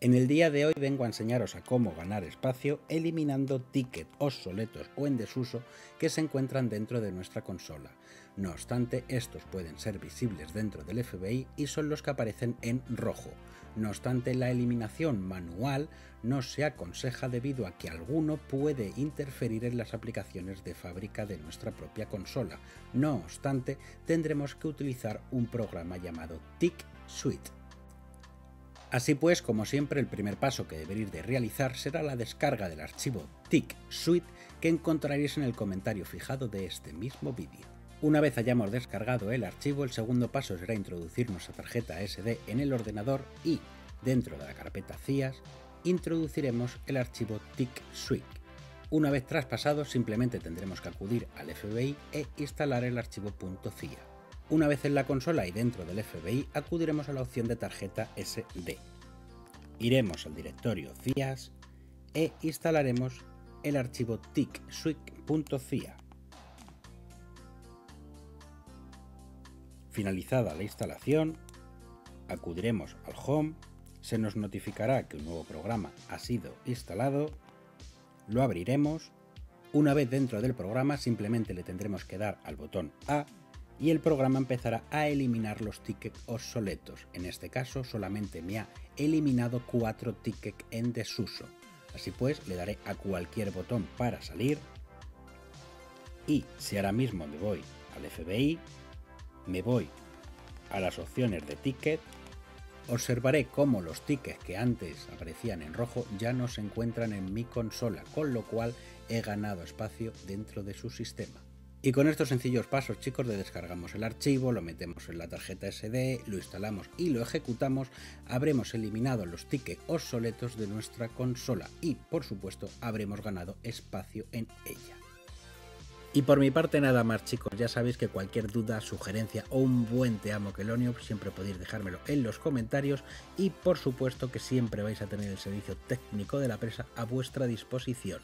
En el día de hoy vengo a enseñaros a cómo ganar espacio eliminando tickets obsoletos o en desuso que se encuentran dentro de nuestra consola. No obstante, estos pueden ser visibles dentro del FBI y son los que aparecen en rojo. No obstante, la eliminación manual no se aconseja debido a que alguno puede interferir en las aplicaciones de fábrica de nuestra propia consola. No obstante, tendremos que utilizar un programa llamado Tick Suite. Así pues, como siempre, el primer paso que deberéis de realizar será la descarga del archivo TIC Suite que encontraréis en el comentario fijado de este mismo vídeo. Una vez hayamos descargado el archivo, el segundo paso será introducir nuestra tarjeta SD en el ordenador y, dentro de la carpeta CIAS, introduciremos el archivo TIC Suite. Una vez traspasado, simplemente tendremos que acudir al FBI e instalar el archivo .cia. Una vez en la consola y dentro del FBI, acudiremos a la opción de tarjeta SD. Iremos al directorio CIAS e instalaremos el archivo ticsuite.cia. Finalizada la instalación, acudiremos al Home, se nos notificará que un nuevo programa ha sido instalado, lo abriremos, una vez dentro del programa simplemente le tendremos que dar al botón A y el programa empezará a eliminar los tickets obsoletos. En este caso solamente me ha eliminado cuatro tickets en desuso. Así pues, le daré a cualquier botón para salir. Y si ahora mismo me voy al FBI, me voy a las opciones de ticket, observaré cómo los tickets que antes aparecían en rojo ya no se encuentran en mi consola, con lo cual he ganado espacio dentro de su sistema. Y con estos sencillos pasos chicos de descargamos el archivo, lo metemos en la tarjeta SD, lo instalamos y lo ejecutamos, habremos eliminado los tickets obsoletos de nuestra consola y por supuesto habremos ganado espacio en ella. Y por mi parte nada más chicos, ya sabéis que cualquier duda, sugerencia o un buen te amo quelonio siempre podéis dejármelo en los comentarios y por supuesto que siempre vais a tener el servicio técnico de la presa a vuestra disposición.